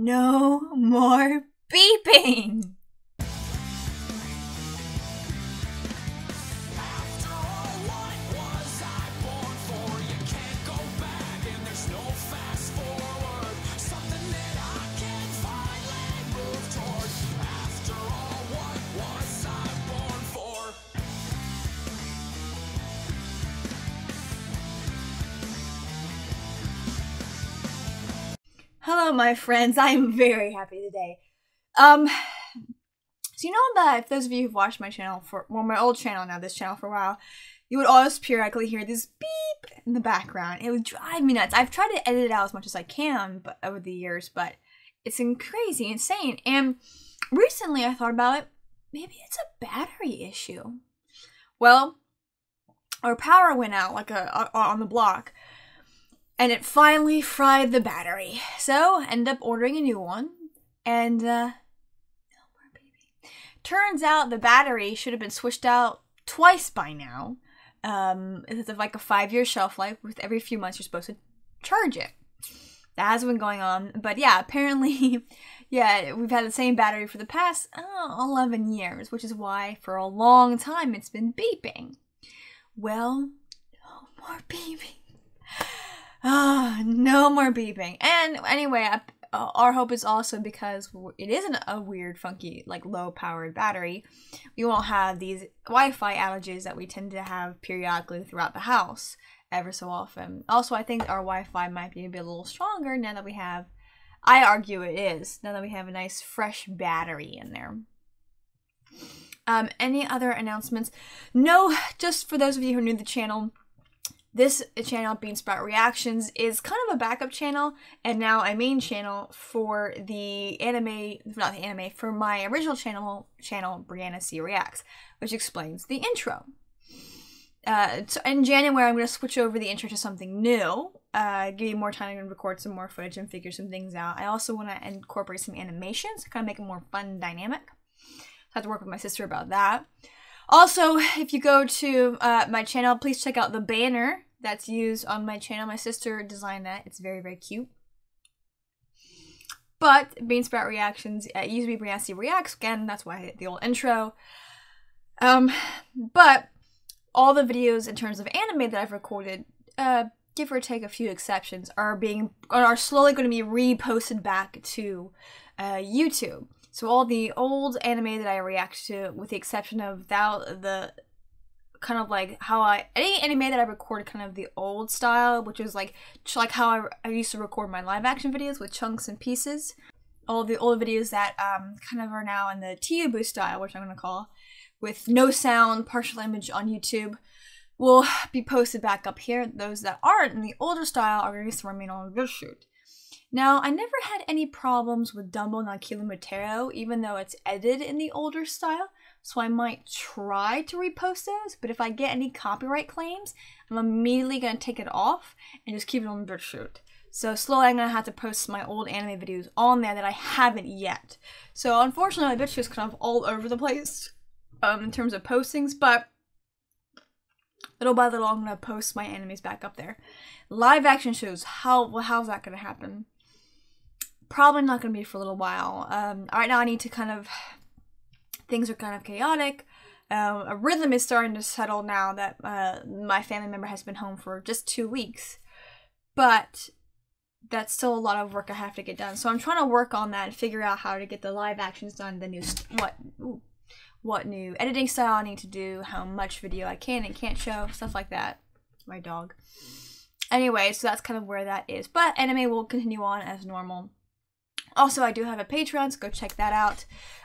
No more beeping! Hello, my friends. I am very happy today. Um, so you know that if those of you who've watched my channel for, well, my old channel now, this channel for a while, you would always periodically hear this beep in the background. It would drive me nuts. I've tried to edit it out as much as I can, but over the years, but it's crazy, insane. And recently, I thought about it. Maybe it's a battery issue. Well, our power went out like a, a on the block and it finally fried the battery. So, end up ordering a new one, and uh, no more baby. Turns out the battery should have been switched out twice by now. Um, it's like a five-year shelf life. With every few months, you're supposed to charge it. That has been going on, but yeah, apparently, yeah, we've had the same battery for the past oh, 11 years, which is why for a long time it's been beeping. Well, no more beeping. Ah, no more beeping. And anyway, I, uh, our hope is also because it isn't a weird, funky, like low powered battery, we won't have these Wi Fi outages that we tend to have periodically throughout the house ever so often. Also, I think our Wi Fi might be a bit a little stronger now that we have, I argue it is, now that we have a nice fresh battery in there. Um, any other announcements? No, just for those of you who are new to the channel, this channel, Bean Sprout Reactions, is kind of a backup channel and now a main channel for the anime, not the anime, for my original channel, channel Brianna C Reacts, which explains the intro. Uh, so in January, I'm going to switch over the intro to something new, uh, give you more time to record some more footage and figure some things out. I also want to incorporate some animations, kind of make it more fun dynamic. So I have to work with my sister about that. Also, if you go to uh, my channel, please check out the banner that's used on my channel. My sister designed that. It's very, very cute. But Beansprout Reactions, uh, it used to be Brianna Reacts. Again, that's why the old intro. Um, but all the videos in terms of anime that I've recorded, uh, give or take a few exceptions, are being are slowly going to be reposted back to uh, YouTube. So all the old anime that I react to, with the exception of that, the kind of like how I any anime that I recorded kind of the old style, which was like like how I, I used to record my live action videos with chunks and pieces. All the old videos that um, kind of are now in the Tubu style, which I'm gonna call, with no sound, partial image on YouTube, will be posted back up here. Those that aren't in the older style are to remain on BitChute. Now, I never had any problems with Dumbbell Nan Kilo Moteru, even though it's edited in the older style, so I might try to repost those, but if I get any copyright claims, I'm immediately going to take it off and just keep it on BitChute. So slowly I'm going to have to post my old anime videos on there that I haven't yet. So unfortunately, my BitChute is kind of all over the place um, in terms of postings, but little by little I'm going to post my animes back up there. Live action shows, how how's that going to happen? Probably not going to be for a little while. Um, right now, I need to kind of. Things are kind of chaotic. Um, a rhythm is starting to settle now that uh, my family member has been home for just two weeks. But that's still a lot of work I have to get done. So I'm trying to work on that and figure out how to get the live actions done, the new what ooh, what new editing style I need to do, how much video I can and can't show, stuff like that. My dog. Anyway, so that's kind of where that is. But anime will continue on as normal. Also, I do have a Patreon, so go check that out.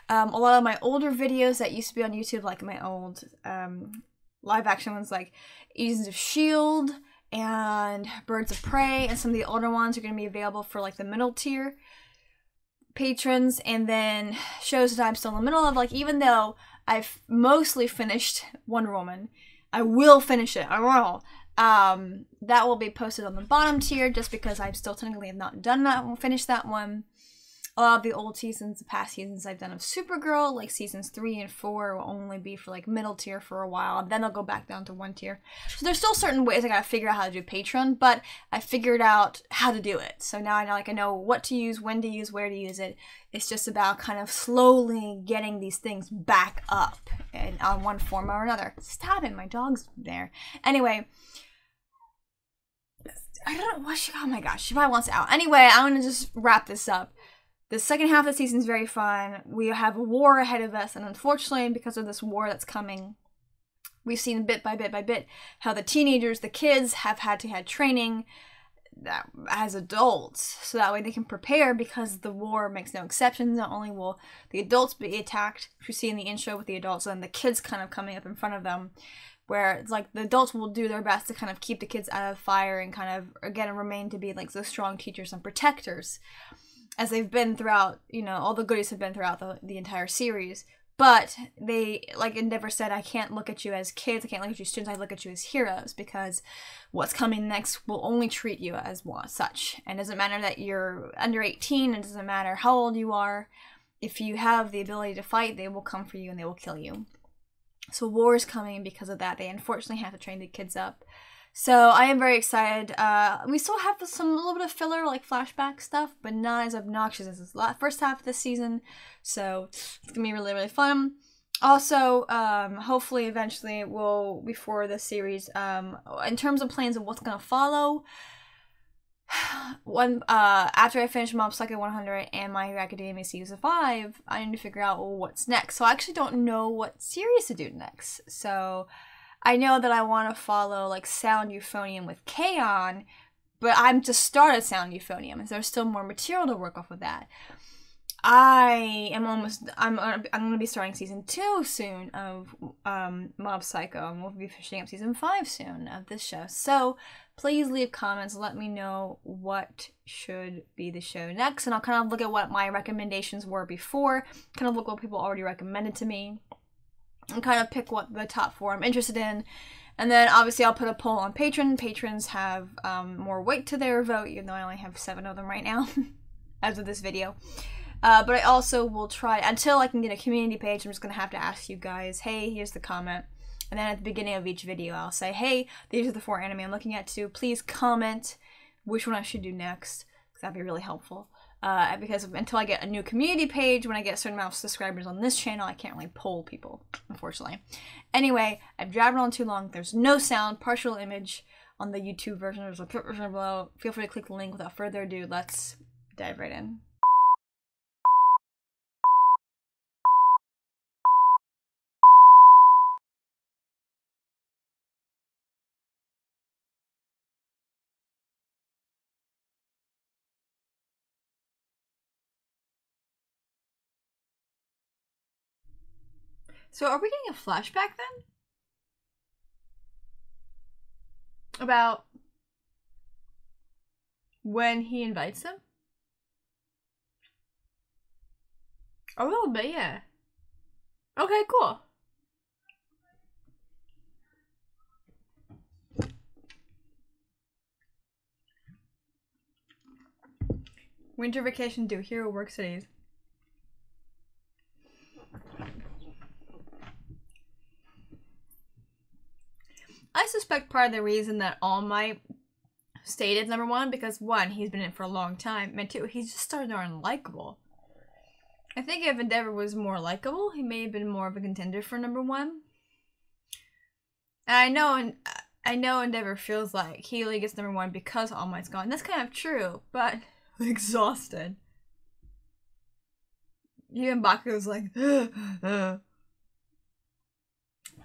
Um, a lot of my older videos that used to be on YouTube, like my old um, live action ones, like Agents of S.H.I.E.L.D. and Birds of Prey, and some of the older ones are going to be available for like the middle tier patrons. And then shows that I'm still in the middle of, like, even though I've mostly finished Wonder Woman, I will finish it. I will. Um, that will be posted on the bottom tier just because I'm still technically not done that, finished that one. A lot of the old seasons, the past seasons I've done of Supergirl, like seasons three and four, will only be for like middle tier for a while. And then I'll go back down to one tier. So there's still certain ways I gotta figure out how to do Patreon, but I figured out how to do it. So now I know like I know what to use, when to use, where to use it. It's just about kind of slowly getting these things back up in on one form or another. Stop it, my dog's there. Anyway. I don't know what she. Oh my gosh, she probably wants out. Anyway, I'm gonna just wrap this up. The second half of the season is very fun. We have a war ahead of us, and unfortunately, because of this war that's coming, we've seen bit by bit by bit how the teenagers, the kids, have had to have training that, as adults, so that way they can prepare. Because the war makes no exceptions. Not only will the adults be attacked, which we see in the intro with the adults, and the kids kind of coming up in front of them where it's like the adults will do their best to kind of keep the kids out of fire and kind of again remain to be like the strong teachers and protectors as they've been throughout, you know, all the goodies have been throughout the, the entire series. But they, like Endeavor said, I can't look at you as kids, I can't look at you as students, I look at you as heroes because what's coming next will only treat you as one, such. And it doesn't matter that you're under 18, it doesn't matter how old you are. If you have the ability to fight, they will come for you and they will kill you. So war is coming because of that. They unfortunately have to train the kids up. So I am very excited. Uh, we still have some little bit of filler, like flashback stuff, but not as obnoxious as the first half of the season. So it's gonna be really, really fun. Also, um, hopefully, eventually, we'll before the series. Um, in terms of plans of what's gonna follow, one uh after I finish Mob Psycho 100 and My Hero Academia season five, I need to figure out what's next. So I actually don't know what series to do next. So I know that I want to follow like Sound Euphonium with K-On, but I'm just started Sound Euphonium, and so there's still more material to work off of that. I am almost. I'm. I'm going to be starting season two soon of um, Mob Psycho, and we'll be finishing up season five soon of this show. So please leave comments. Let me know what should be the show next, and I'll kind of look at what my recommendations were before. Kind of look what people already recommended to me, and kind of pick what the top four I'm interested in. And then obviously I'll put a poll on Patreon. Patrons have um, more weight to their vote, even though I only have seven of them right now, as of this video. Uh, but I also will try until I can get a community page. I'm just gonna have to ask you guys, hey, here's the comment, and then at the beginning of each video, I'll say, hey, these are the four anime I'm looking at too. Please comment which one I should do next, because that'd be really helpful. Uh, because until I get a new community page, when I get a certain amount of subscribers on this channel, I can't really poll people, unfortunately. Anyway, I've drabbled on too long. There's no sound, partial image on the YouTube version. There's a version below. Feel free to click the link. Without further ado, let's dive right in. So are we getting a flashback then? About when he invites them? A little bit, yeah. Okay, cool. Winter vacation due. Hero work cities. I suspect part of the reason that All Might stayed as number one because one, he's been in for a long time, and two, he's just started to unlikable. I think if Endeavor was more likable, he may have been more of a contender for number one. And I know, and uh, I know Endeavor feels like he only gets number one because All Might's gone. That's kind of true, but exhausted. Even Baku's like, uh, uh.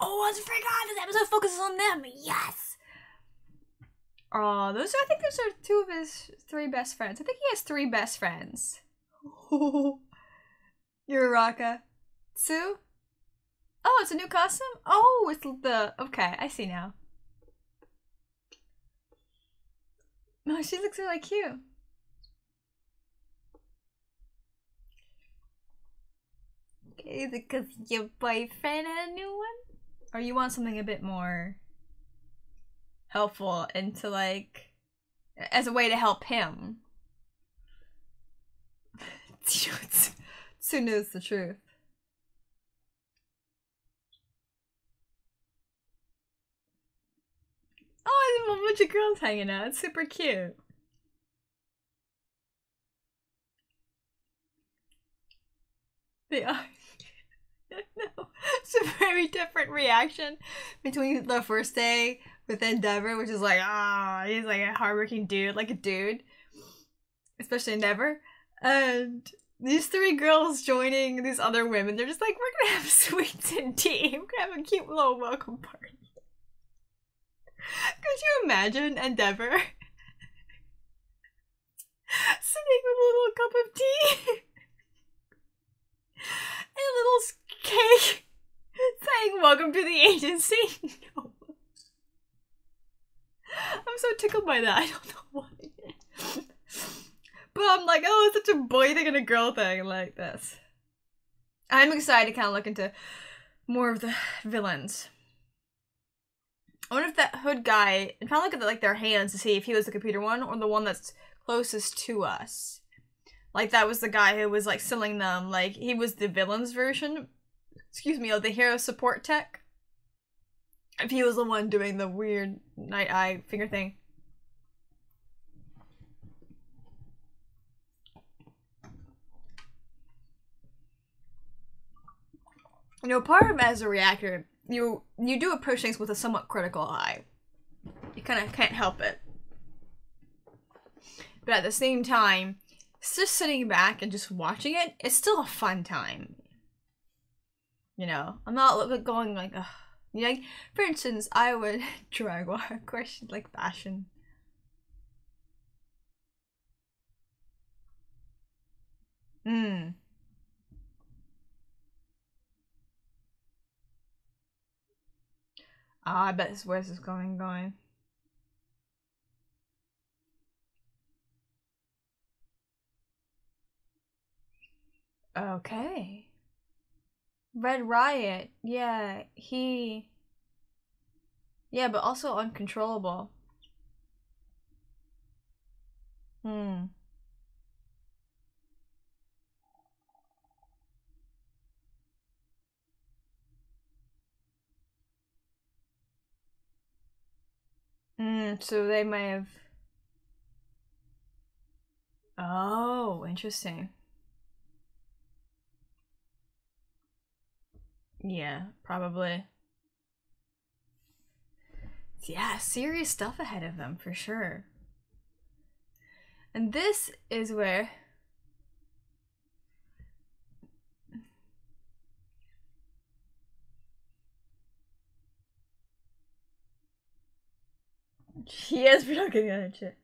Oh, I forgot this episode focuses on them. Yes. Oh, those are, I think those are two of his three best friends. I think he has three best friends. Uraraka. Tsu? Oh, it's a new costume? Oh, it's the okay, I see now. Oh, she looks really cute. Okay, is it because your boyfriend had a new one? Or you want something a bit more helpful and to like as a way to help him. Tsu knows the truth. Oh, there's a bunch of girls hanging out. It's super cute. They are. No, it's a very different reaction between the first day with Endeavor, which is like, ah, oh, he's like a hardworking dude, like a dude, especially Endeavor, and these three girls joining these other women. They're just like, we're gonna have sweets and tea. We're gonna have a cute little welcome party. Could you imagine Endeavor sitting with a little cup of tea? A little cake saying welcome to the agency. no. I'm so tickled by that. I don't know why. but I'm like, oh, it's such a boy thing and a girl thing like this. I'm excited to kind of look into more of the villains. I wonder if that hood guy, and kind of look at the, like their hands to see if he was the computer one or the one that's closest to us. Like that was the guy who was like selling them. Like he was the villain's version. Excuse me, of the hero support tech. If he was the one doing the weird night eye finger thing. You know, part of as a reactor, you you do approach things with a somewhat critical eye. You kind of can't help it. But at the same time, just sitting back and just watching it, it's still a fun time. You know, I'm not going like, Ugh. you know, like, for instance, I would drag of course, like fashion. Hmm. Ah, I bet this where this is going going. Okay. Red Riot, yeah, he. Yeah, but also uncontrollable. Hmm. Mm, so they may have. Oh, interesting. Yeah, probably. Yeah, serious stuff ahead of them for sure. And this is where He is looking at it.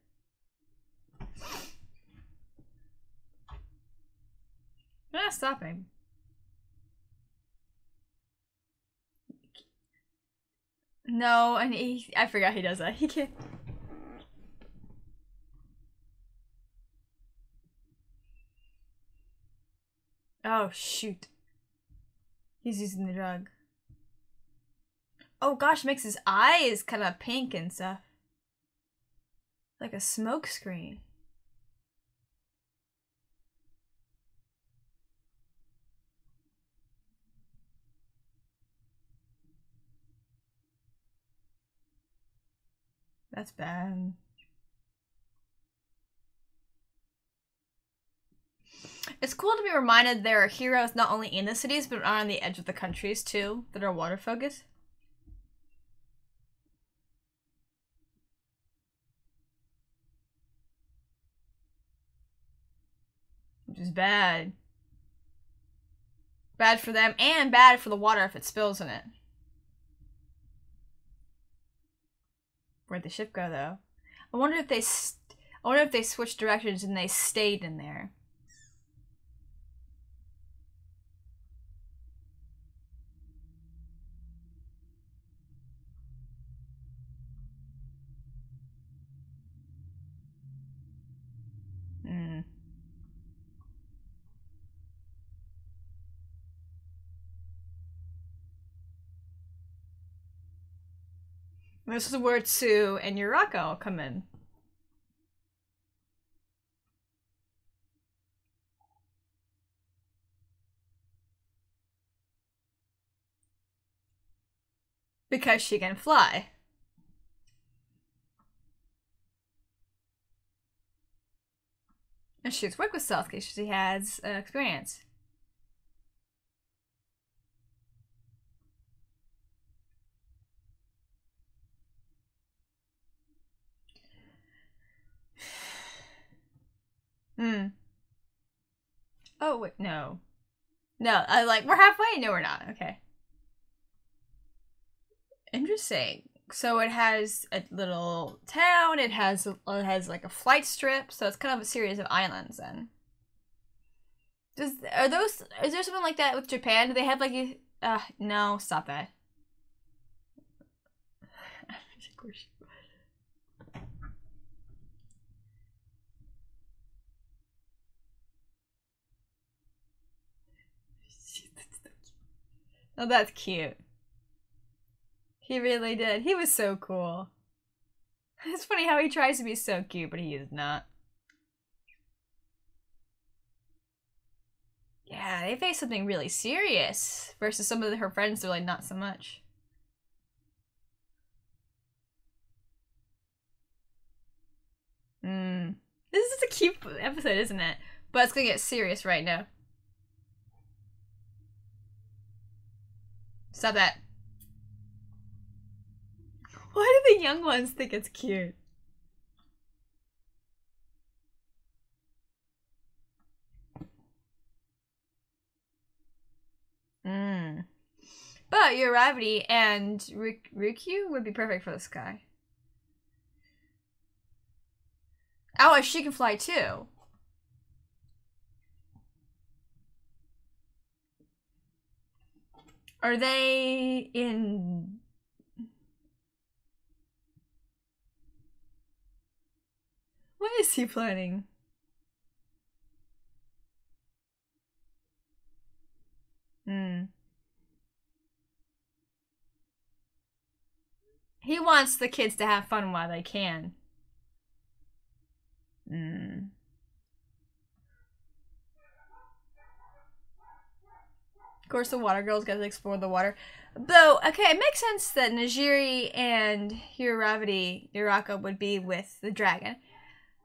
Not ah, stopping. No, and he I forgot he does that. He can't. Oh shoot. He's using the drug. Oh gosh, makes his eyes kind of pink and stuff. Like a smoke screen. That's bad. It's cool to be reminded there are heroes not only in the cities, but on the edge of the countries too, that are water focused. Which is bad. Bad for them and bad for the water if it spills in it. Where'd the ship go though? I wonder if they I wonder if they switched directions and they stayed in there. This is where Tsu and Uraraka all come in. Because she can fly. And she's worked with South because she has uh, experience. Hmm. Oh wait, no. No, I like we're halfway. No, we're not. Okay. Interesting. So it has a little town. It has it has like a flight strip. So it's kind of a series of islands. Then. Does are those? Is there something like that with Japan? Do they have like a? Uh, no, stop that. Oh, that's cute. He really did. He was so cool. It's funny how he tries to be so cute, but he is not. Yeah, they face something really serious versus some of her friends are like not so much. Hmm. This is a cute episode, isn't it? But it's gonna get serious right now. Stop that. Why do the young ones think it's cute? Mm. But Uravity and Ryukyu would be perfect for this guy. Oh, she can fly too. Are they in What is he planning? Hmm. He wants the kids to have fun while they can. Hmm. Of course, the water girls got to explore the water. Though, okay, it makes sense that Nejire and Hiravati Uraka would be with the dragon.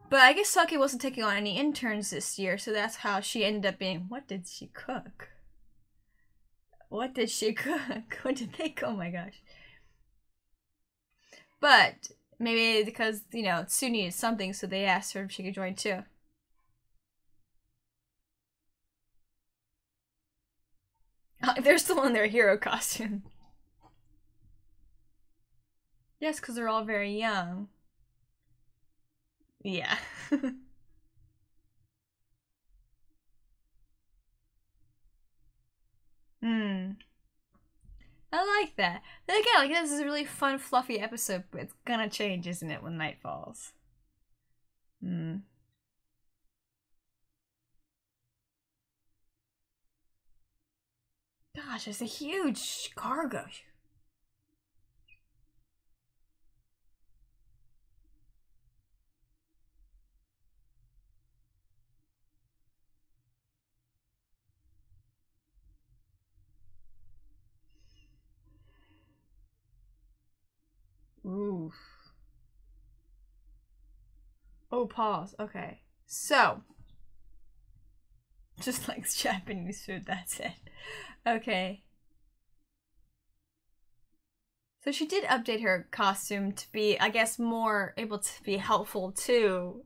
But I guess Saki wasn't taking on any interns this year, so that's how she ended up being. What did she cook? What did she cook? What did they cook? Oh my gosh. But maybe because, you know, Tsu needed something, so they asked her if she could join too. They're still in their hero costume. Yes, because they're all very young. Yeah. Hmm. I like that. Then again, like this is a really fun, fluffy episode, but it's gonna change, isn't it, when night falls? Hmm. Gosh, it's a huge cargo. Oof. Oh, pause. Okay. So, just like Japanese food, that's it. Okay. So she did update her costume to be, I guess, more able to be helpful to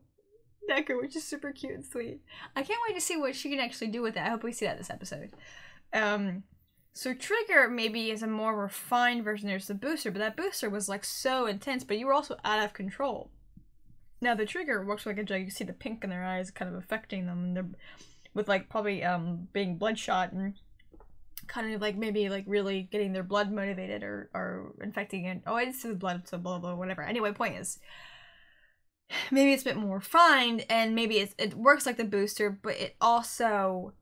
Deku, which is super cute and sweet. I can't wait to see what she can actually do with it. I hope we see that this episode. Um, so Trigger maybe is a more refined version. There's the booster, but that booster was like so intense, but you were also out of control. Now the Trigger works like a drug. You see the pink in their eyes kind of affecting them, and they're with like probably um being bloodshot and kind of like maybe like really getting their blood motivated or or infecting it. Oh, I see the blood, so blah blah whatever. Anyway, point is maybe it's a bit more refined and maybe it's, it works like the booster, but it also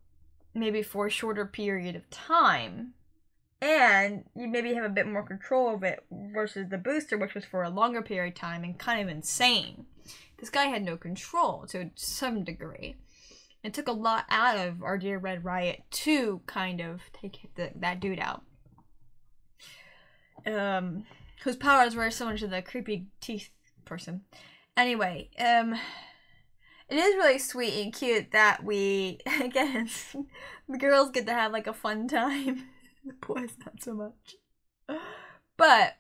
maybe for a shorter period of time. And you maybe have a bit more control of it versus the booster, which was for a longer period of time and kind of insane. This guy had no control to some degree. It took a lot out of our dear Red Riot to kind of take the, that dude out. um, whose powers very similar to the creepy teeth person. Anyway, um, it is really sweet and cute that we again the girls get to have like a fun time. the boys not so much, but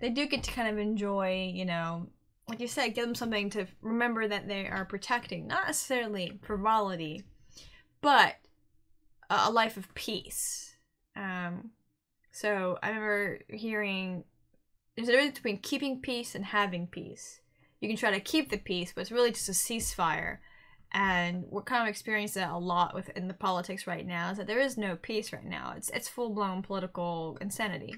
they do get to kind of enjoy, you know, like you said, give them something to remember that they are protecting, not necessarily frivolity, but a life of peace. Um, so I remember hearing there's a difference between keeping peace and having peace. You can try to keep the peace, but it's really just a ceasefire. And we're kind of experiencing that a lot within the politics right now, is that there is no peace right now. It's it's full blown political insanity.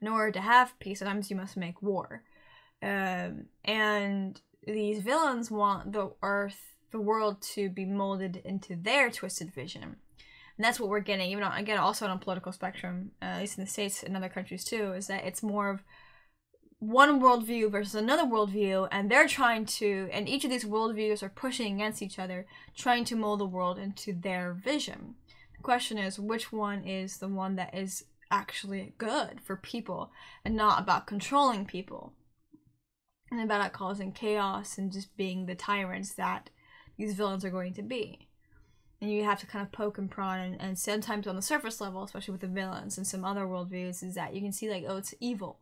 In order to have peace, sometimes you must make war. Um, and these villains want the earth, the world to be molded into their twisted vision. And that's what we're getting, even on, again, also on a political spectrum, uh, at least in the States and other countries too, is that it's more of one worldview versus another worldview, and they're trying to, and each of these worldviews are pushing against each other, trying to mold the world into their vision. The question is, which one is the one that is actually good for people and not about controlling people? And about causing chaos and just being the tyrants that these villains are going to be. And you have to kind of poke and prod, and, and sometimes on the surface level, especially with the villains and some other worldviews, is that you can see like, oh, it's evil.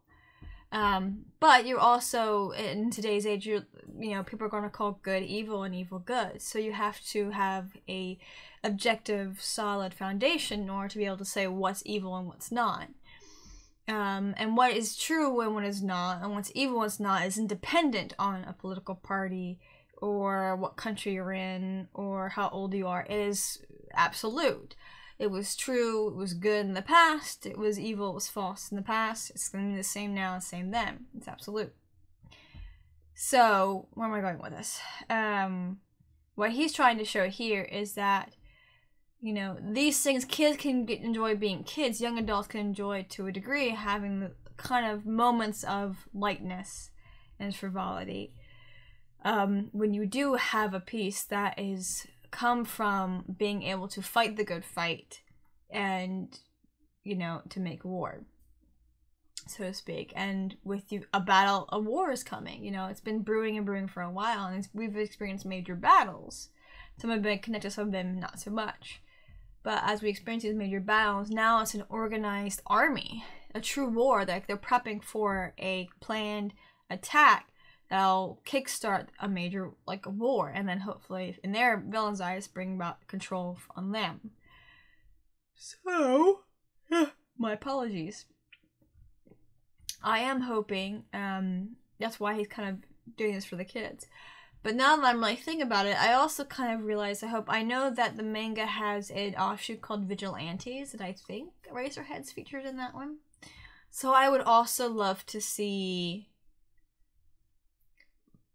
Um, but you're also in today's age, you you know, people are going to call good evil and evil good. So you have to have a objective, solid foundation in order to be able to say what's evil and what's not um, and what is true and what is not, and what's evil and what's not, is independent on a political party or what country you're in or how old you are. It is absolute. It was true, it was good in the past, it was evil, it was false in the past. It's going to be the same now, the same then. It's absolute. So, where am I going with this? Um, what he's trying to show here is that you know these things kids can get, enjoy being kids. Young adults can enjoy to a degree having the kind of moments of lightness and frivolity. Um, when you do have a piece that is come from being able to fight the good fight and you know to make war so to speak. And with you a battle a war is coming you know it's been brewing and brewing for a while and we've experienced major battles. Some have been connected some of them not so much but as we experience these major battles, now it's an organized army, a true war. Like they're prepping for a planned attack that'll kickstart a major like a war, and then hopefully, in their villains' eyes, bring about control on them. So, my apologies. I am hoping. Um, that's why he's kind of doing this for the kids. But now that I'm like thinking about it, I also kind of realize I hope I know that the manga has an offshoot called Vigilantes that I think Eraserhead's featured in that one. So I would also love to see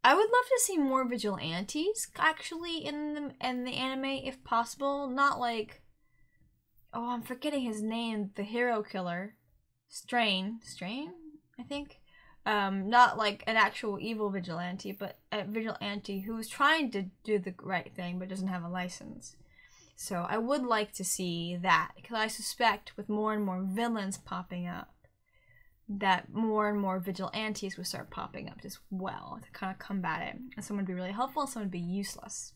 I would love to see more vigilantes actually in the in the anime if possible. Not like oh I'm forgetting his name, the hero killer. Strain. Strain, I think um, not like an actual evil vigilante, but a vigilante who's trying to do the right thing but doesn't have a license. So I would like to see that because I suspect with more and more villains popping up, that more and more vigilantes would start popping up as well to kind of combat it. And some would be really helpful, and some would be useless.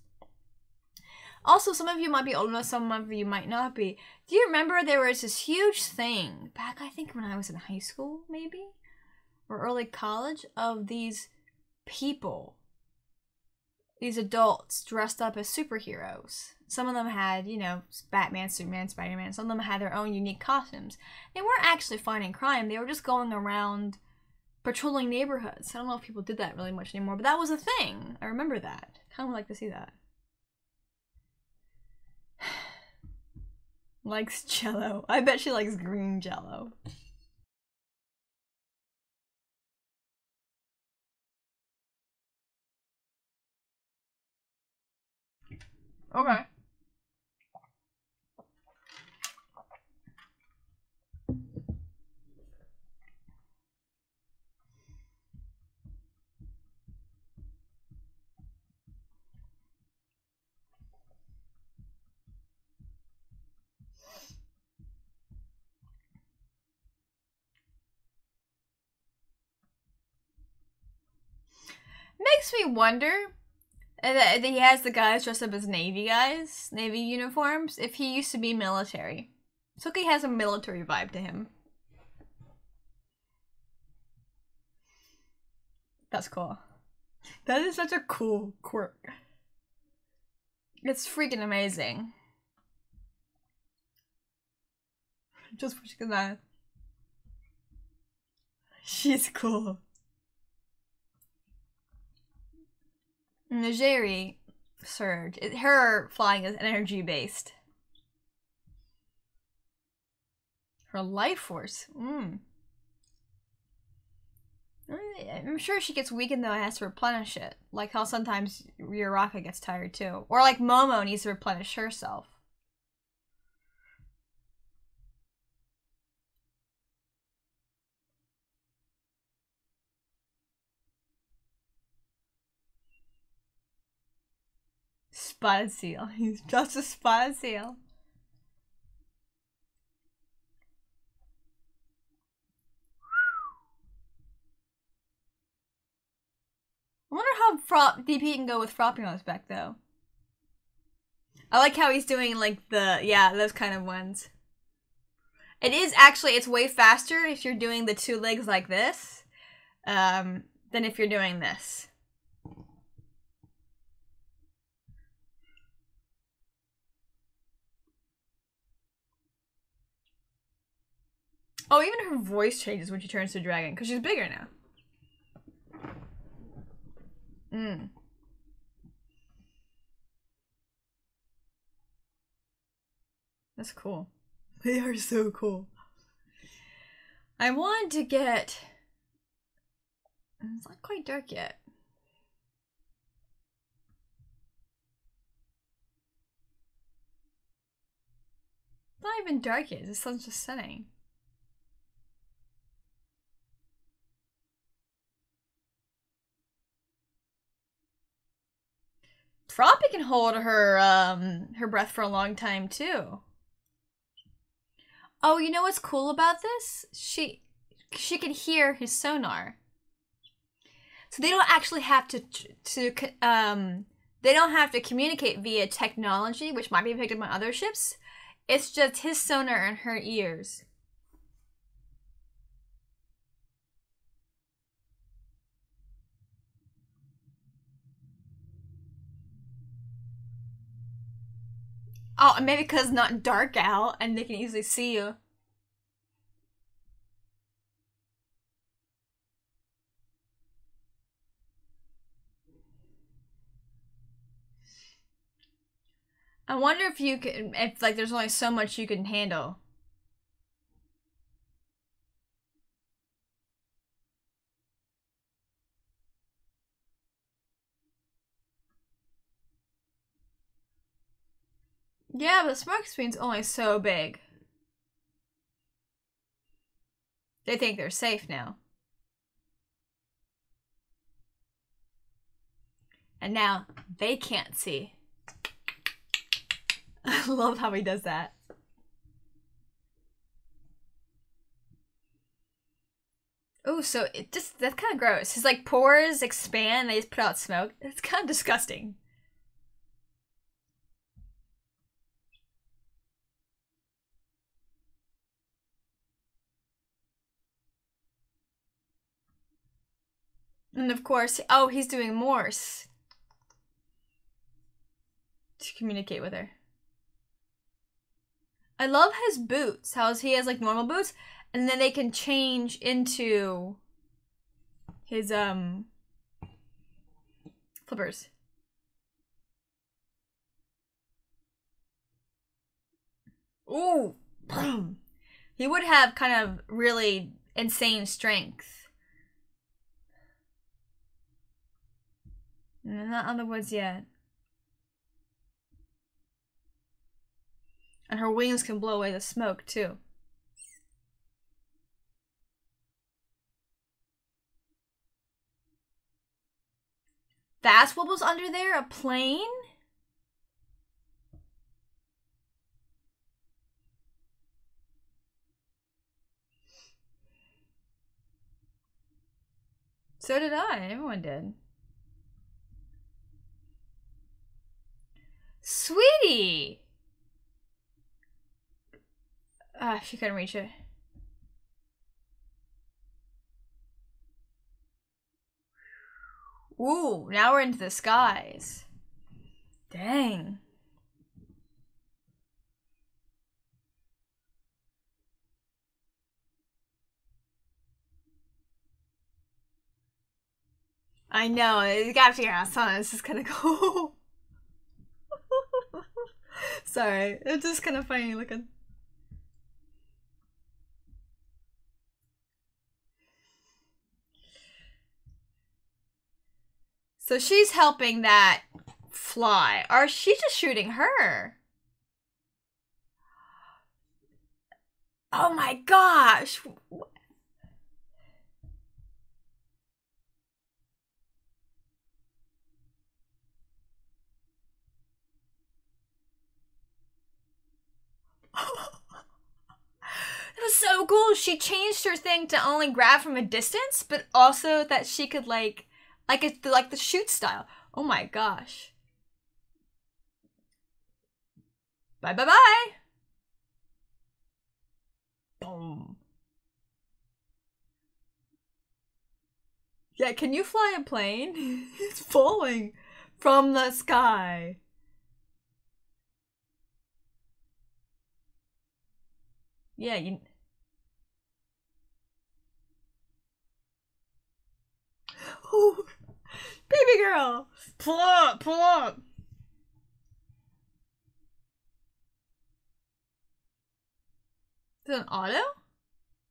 Also, some of you might be old enough, some of you might not be. Do you remember there was this huge thing back, I think, when I was in high school, maybe? Or early college of these people, these adults dressed up as superheroes. Some of them had, you know, Batman, Superman, Spider Man. Some of them had their own unique costumes. They weren't actually fighting crime, they were just going around patrolling neighborhoods. I don't know if people did that really much anymore, but that was a thing. I remember that. Kind of like to see that. likes jello. I bet she likes green jello. Okay. Makes me wonder he has the guys dressed up as Navy guys, Navy uniforms, if he used to be military. Selkie has a military vibe to him. That's cool. That is such a cool quirk. It's freaking amazing. Just pushing that. She's cool. Nejire Surge. Her flying is energy based. Her life force. Mm. I'm sure she gets weakened though and has to replenish it. Like how sometimes Uraraka gets tired too. Or like Momo needs to replenish herself. Spotted seal. He's just a spotted seal. I wonder how Froppy can go with Fropping on his back though. I like how he's doing like the yeah, those kind of ones. It is actually it's way faster if you're doing the two legs like this, um, than if you're doing this. Oh, even her voice changes when she turns to dragon because she's bigger now. Mm. That's cool. They are so cool. I want to get. It's not quite dark yet. It's not even dark yet. The sun's just setting. Froppy can hold her um her breath for a long time too. Oh, you know what's cool about this? She she can hear his sonar. So they don't actually have to to um they don't have to communicate via technology, which might be picked up on other ships. It's just his sonar in her ears. Oh, maybe because it's not dark out and they can easily see you. I wonder if you can, if like there's only so much you can handle. Yeah, but the smoke screen's only so big. They think they're safe now. And now they can't see. I love how he does that. Oh, so it just that's kind of gross. His like pores expand, they just put out smoke. It's kind of disgusting. And of course, oh, he's doing Morse to communicate with her. I love his boots. How he has like normal boots, and then they can change into his um flippers. Ooh, he would have kind of really insane strength. Mm, not on the woods yet. And her wings can blow away the smoke, too. That's what was under there? A plane? So did I. Everyone did. Sweetie! Ah, she couldn't reach it. Ooh, now we're into the skies. Dang. I know, you gotta figure out something. It's just kind of cool. Sorry, it's just kind of funny looking. So she's helping that fly. Or she's just shooting her? Oh my gosh. It was so cool. She changed her thing to only grab from a distance, but also that she could like like it's like the shoot style. Oh my gosh. Bye bye bye. Boom. Yeah, can you fly a plane? it's falling from the sky. Yeah, you Oh, baby girl, pull up, pull up. Is it an auto?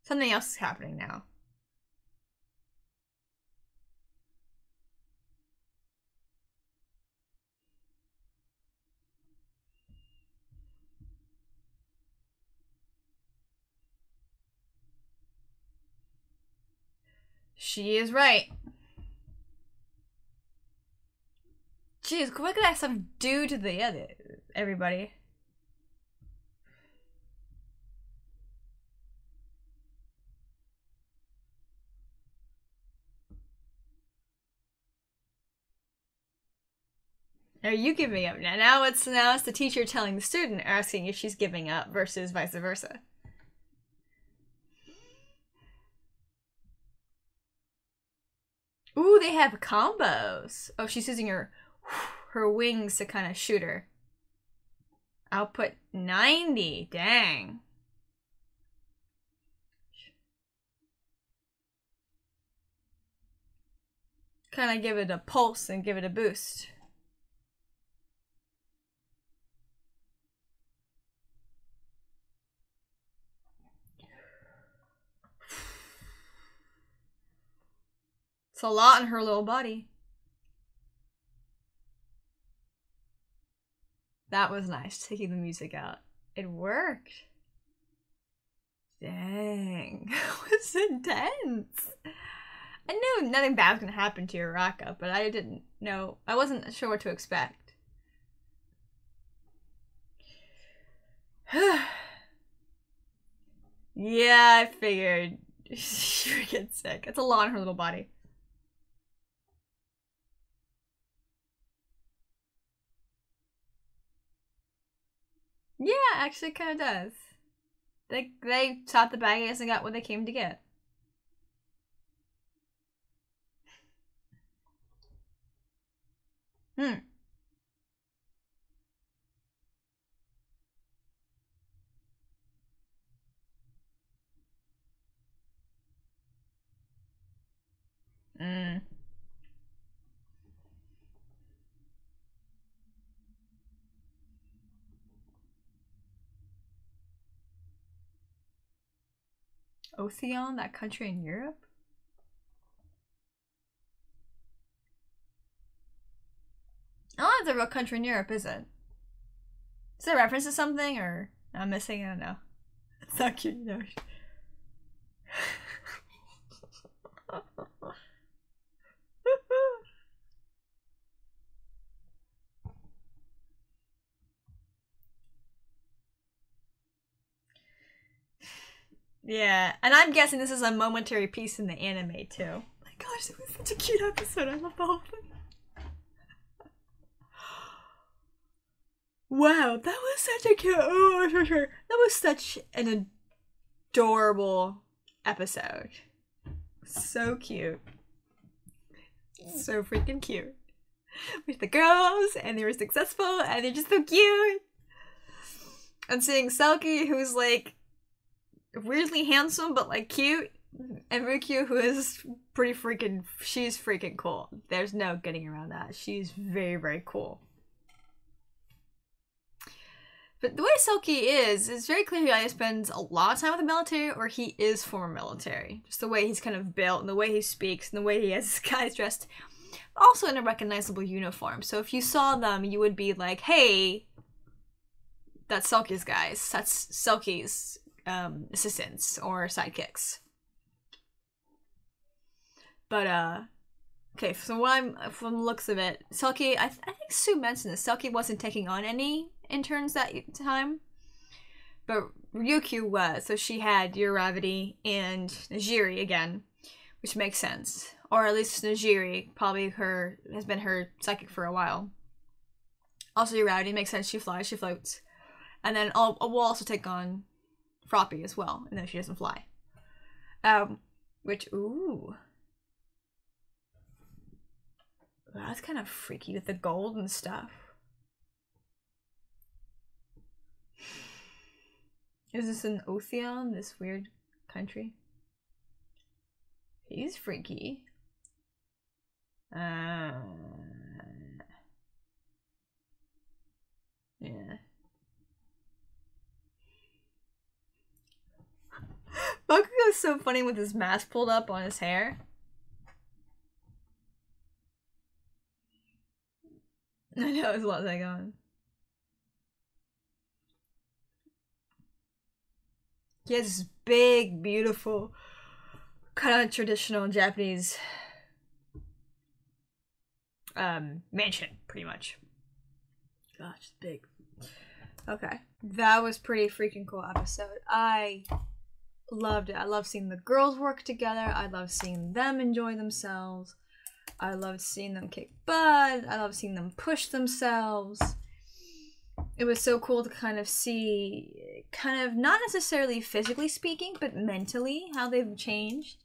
Something else is happening now. She is right. Jeez, what could that stuff do to the other everybody? Are you giving up now? Now it's now it's the teacher telling the student asking if she's giving up versus vice versa. Ooh, they have combos. Oh, she's using her her wings to kind of shoot her. Output 90. Dang. Kind of give it a pulse and give it a boost. It's a lot in her little body. That was nice, taking the music out. It worked. Dang. That was intense. I knew nothing bad was gonna happen to Uraraka, but I didn't know. I wasn't sure what to expect. yeah, I figured she would get sick. It's a lot on her little body. Yeah, actually kind of does. They they shot the baggies and got what they came to get. Hmm. Mm. Otheon, that country in Europe? Oh, it's a real country in Europe, is it? Is it a reference to something, or I'm missing? I don't know. It's not cute, you know. Yeah, and I'm guessing this is a momentary piece in the anime too. Oh my gosh, it was such a cute episode. I love the whole thing. Wow, that was such a cute. Oh. That was such an adorable episode. So cute. So freaking cute. With the girls, and they were successful, and they're just so cute. And seeing Selkie, who's like weirdly handsome but like cute, and Ryukyu, who is pretty freaking. She's freaking cool. There's no getting around that. She's very, very cool. But the way Selkie is, is very clear he either spends a lot of time with the military or he is former military. Just the way he's kind of built and the way he speaks and the way he has his guys dressed. Also in a recognizable uniform. So if you saw them, you would be like, hey, that's Selkie's guys. That's Selkie's um, assistants or sidekicks. But, uh, okay, from what I'm, from the looks of it, Selkie, I, th- I think Tsu mentioned this, Selkie wasn't taking on any interns that time. But Ryukyu was, so she had Uravity and Nejire again, which makes sense. Or at least Nejire, probably her has been her psychic for a while. Also Uravity makes sense, she flies, she floats. And then I'll, we'll also take on Froppy as well, and then she doesn't fly. Um, which, ooh. That's kind of freaky with the gold and stuff. Is this an Otheon, this weird country? He's freaky. Uh, yeah. Bakugo is so funny with his mask pulled up on his hair. I know, there's a lot going. He has this big, beautiful, kind of traditional Japanese um, mansion, pretty much. Gosh, it's big. Okay. That was pretty freaking cool episode. I loved it. I love seeing the girls work together. I love seeing them enjoy themselves. I love seeing them kick butt. I love seeing them push themselves. It was so cool to kind of see, kind of not necessarily physically speaking, but mentally how they've changed.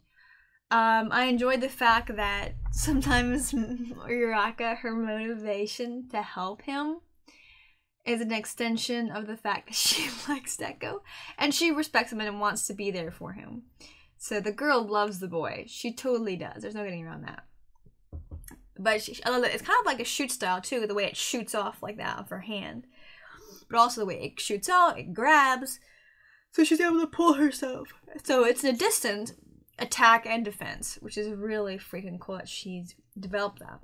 Um, I enjoyed the fact that sometimes Uraraka, her motivation to help him is an extension of the fact that she likes Deku and she respects him and wants to be there for him. So the girl loves the boy. She totally does. There's no getting around that. But she. It's kind of like a shoot style too, the way it shoots off like that off her hand. But also the way it shoots out, it grabs. So she's able to pull herself. So it's a distant attack and defense, which is really freaking cool that she's developed that.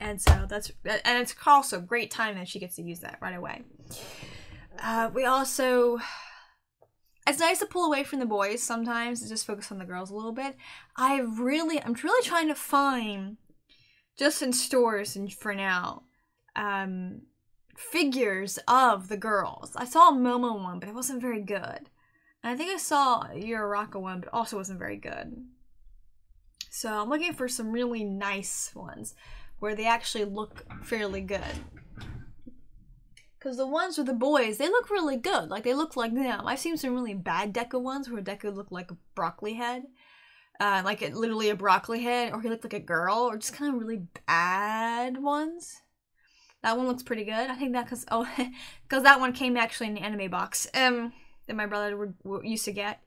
And so that's and it's also a great time that she gets to use that right away. Uh, we also it's nice to pull away from the boys sometimes just focus on the girls a little bit. I really I'm really trying to find just in stores and for now um figures of the girls. I saw a Momo one, but it wasn't very good. And I think I saw a Uraraka one, but also wasn't very good. So I'm looking for some really nice ones where they actually look fairly good. Because the ones with the boys, they look really good. Like, they look like them. I've seen some really bad Deku ones where Deku looked like a broccoli head. Uh, like, it, literally a broccoli head. Or he looked like a girl. Or just kind of really bad ones. That one looks pretty good. I think that because, oh, because that one came actually in the anime box. Um, that my brother would, would, used to get.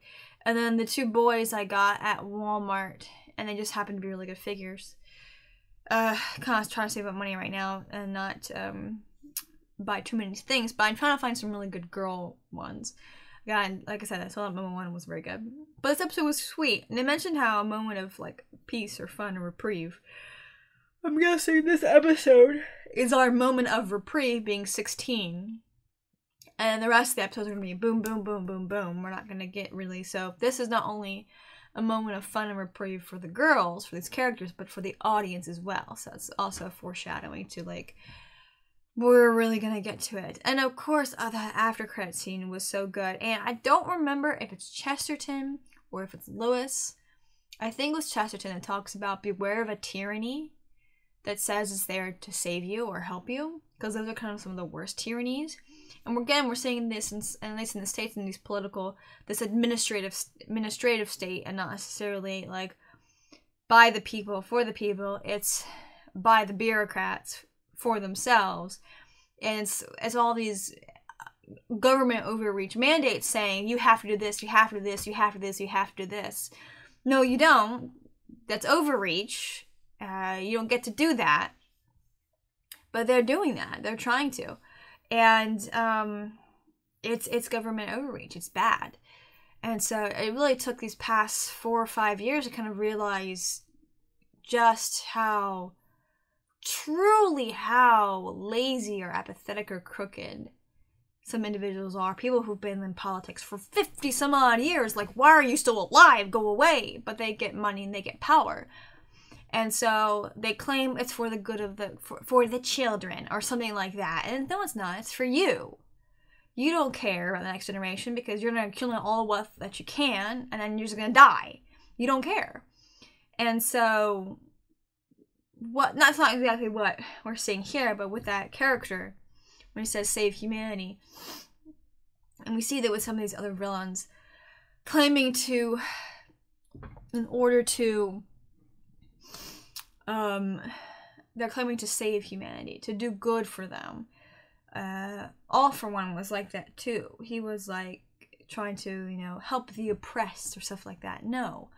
And then the two boys I got at Walmart. And they just happened to be really good figures uh kind of trying to save up money right now and not um buy too many things but i'm trying to find some really good girl ones. And like i said i saw that Momo one was very good. But this episode was sweet and they mentioned how a moment of like peace or fun or reprieve. I'm guessing this episode is our moment of reprieve being 16 and the rest of the episodes are gonna be boom boom boom boom boom. We're not gonna get really so this is not only a moment of fun and reprieve for the girls, for these characters, but for the audience as well. So it's also foreshadowing to like we're really gonna get to it. And of course, uh, that after credit scene was so good. And I don't remember if it's Chesterton or if it's Lewis. I think it was Chesterton that talks about beware of a tyranny that says it's there to save you or help you. because those are kind of some of the worst tyrannies. And again, we're seeing this, in, at least in the states, in these political, this administrative administrative state, and not necessarily like by the people for the people. It's by the bureaucrats for themselves, and it's, it's all these government overreach mandates saying you have to do this, you have to do this, you have to do this, you have to do this. No, you don't. That's overreach. Uh, you don't get to do that. But they're doing that. They're trying to, and um, it's it's government overreach. It's bad, and so it really took these past four or five years to kind of realize just how truly how lazy or apathetic or crooked some individuals are. People who've been in politics for 50 some odd years like why are you still alive? Go away. But they get money and they get power and so they claim it's for the good of the for, for the children or something like that. And no it's not. It's for you. You don't care about the next generation because you're gonna kill all the wealth that you can and then you're just gonna die. You don't care. And so what that's not exactly what we're seeing here but with that character when he says save humanity. And we see that with some of these other villains claiming to, in order to, um, they're claiming to save humanity, to do good for them. Uh, All for One was like that too. He was like trying to, you know, help the oppressed or stuff like that. No,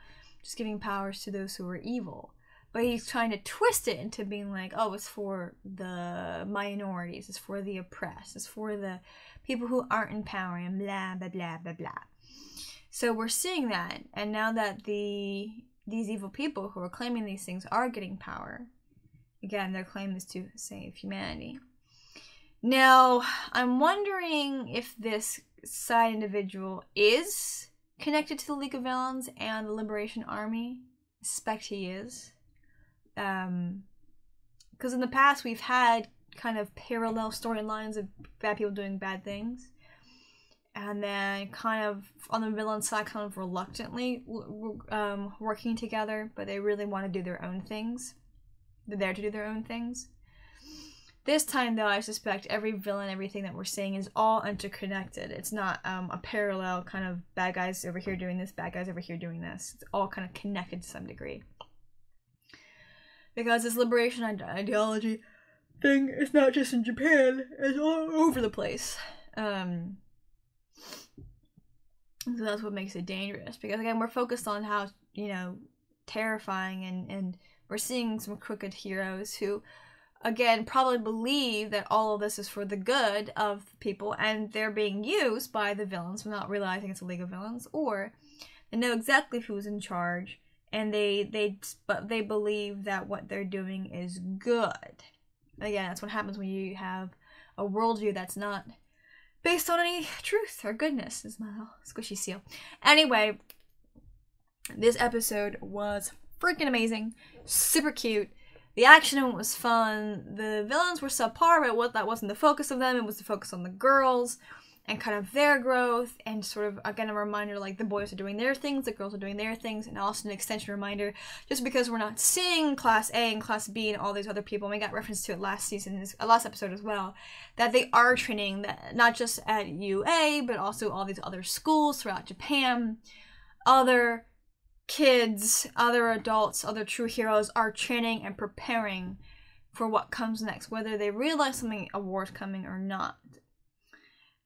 just giving powers to those who are evil but he's trying to twist it into being like, oh, it's for the minorities, it's for the oppressed, it's for the people who aren't in power, and blah blah blah blah blah. So we're seeing that, and now that the these evil people who are claiming these things are getting power, again, their claim is to save humanity. Now, I'm wondering if this side individual is connected to the League of Villains and the Liberation Army. I suspect he is um because in the past we've had kind of parallel storylines of bad people doing bad things and then kind of on the villain side kind of reluctantly um, working together but they really want to do their own things. They're there to do their own things. This time though i suspect every villain everything that we're seeing is all interconnected. It's not um, a parallel kind of bad guys over here doing this bad guys over here doing this. It's all kind of connected to some degree. Because this liberation ideology thing is not just in Japan, it's all over the place. Um, so that's what makes it dangerous because again we're focused on how you know terrifying and and we're seeing some crooked heroes who again probably believe that all of this is for the good of people and they're being used by the villains without realizing it's a league of villains or they know exactly who's in charge and they they but they believe that what they're doing is good. Again, that's what happens when you have a worldview that's not based on any truth or goodness. Is my little squishy seal. Anyway, this episode was freaking amazing, super cute. The action was fun. The villains were subpar, but what that wasn't the focus of them. It was the focus on the girls and kind of their growth and sort of again a reminder like the boys are doing their things the girls are doing their things and also an extension reminder just because we're not seeing class a and class b and all these other people and we got reference to it last season uh, last episode as well that they are training that not just at ua but also all these other schools throughout japan. Other kids other adults other true heroes are training and preparing for what comes next whether they realize something a war is coming or not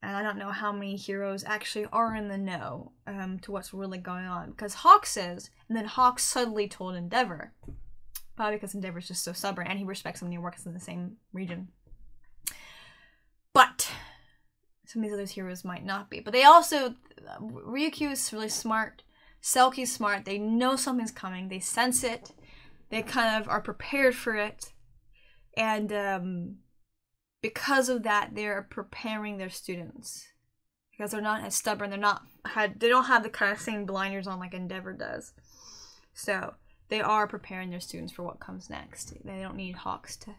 and I don't know how many heroes actually are in the know um, to what's really going on. Because Hawk says, and then Hawk suddenly told Endeavor. Probably because Endeavor's just so stubborn and he respects him and he works in the same region. But some of these other heroes might not be. But they also, Ryukyu is really smart. Selkie's smart. They know something's coming. They sense it. They kind of are prepared for it. And um, because of that they're preparing their students. Because they're not as stubborn they're not had they don't have the kind of same blinders on like endeavor does. So they are preparing their students for what comes next. They don't need hawks to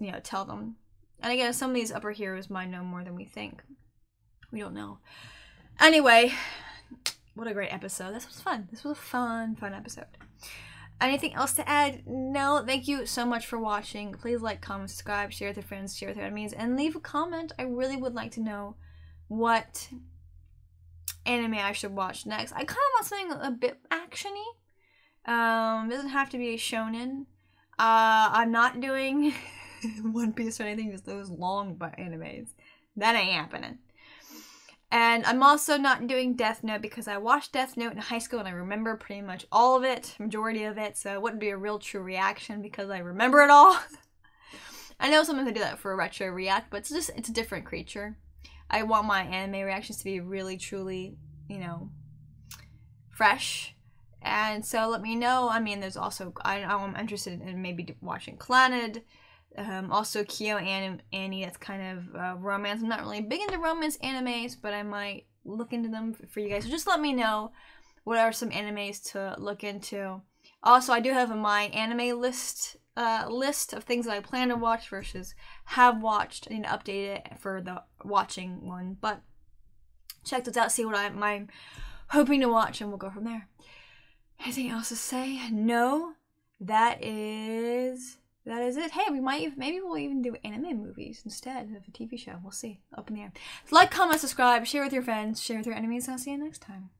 you know tell them. And again some of these upper heroes might know more than we think. We don't know. Anyway what a great episode. This was fun. This was a fun fun episode Anything else to add? No. Thank you so much for watching. Please like, comment, subscribe, share with your friends, share with your enemies, and leave a comment. I really would like to know what anime I should watch next. I kind of want something a bit actiony. Um, it doesn't have to be a shonen. Uh, I'm not doing One Piece or anything, just those long animes. That ain't happening. And I'm also not doing Death Note because I watched Death Note in high school and I remember pretty much all of it, majority of it, so it wouldn't be a real true reaction because I remember it all. I know sometimes I do that for a retro react, but it's just it's a different creature. I want my anime reactions to be really truly, you know, fresh. And so let me know. I mean, there's also I, I'm interested in maybe watching Clannad um, also, Kyo and Annie, that's kind of uh, romance. I'm not really big into romance animes, but I might look into them for you guys. So just let me know what are some animes to look into. Also, I do have a MyAnimeList uh, list of things that I plan to watch versus have watched. I need to update it for the watching one, but check those out, see what I'm, I'm hoping to watch, and we'll go from there. Anything else to say? No. That is that is it. Hey, we might even, maybe we'll even do anime movies instead of a TV show. We'll see. Up in the air. Like, comment, subscribe, share with your friends, share with your enemies, I'll see you next time.